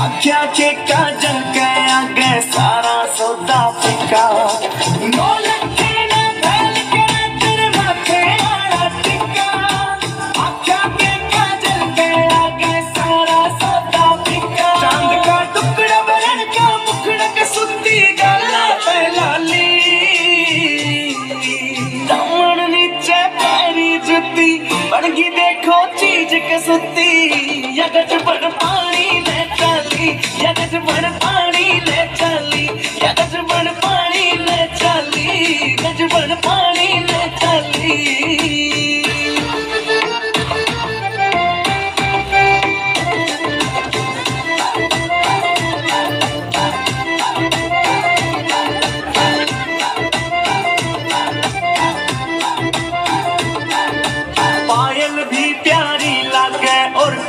आख्या के काजल गया आगे सारा सौदा फिका बड़गी देखो चीज़ कसती बड़ पानी ले चली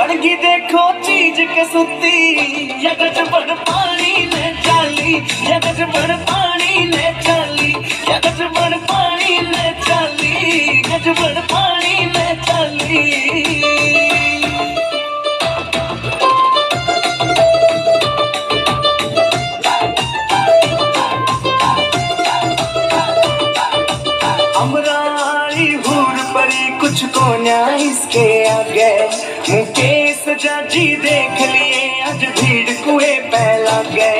बड़गी देखो चीज़ कसुती बड़ पानी ले चाली। पानी ले चाली। बड़ पानी ले चाली। पानी ले चाली। हूर परी कुछ को ना इसके आगे। मुकेश जाजी देख लिए, आज भीड़ कुए पहला गए।